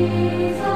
Jesus.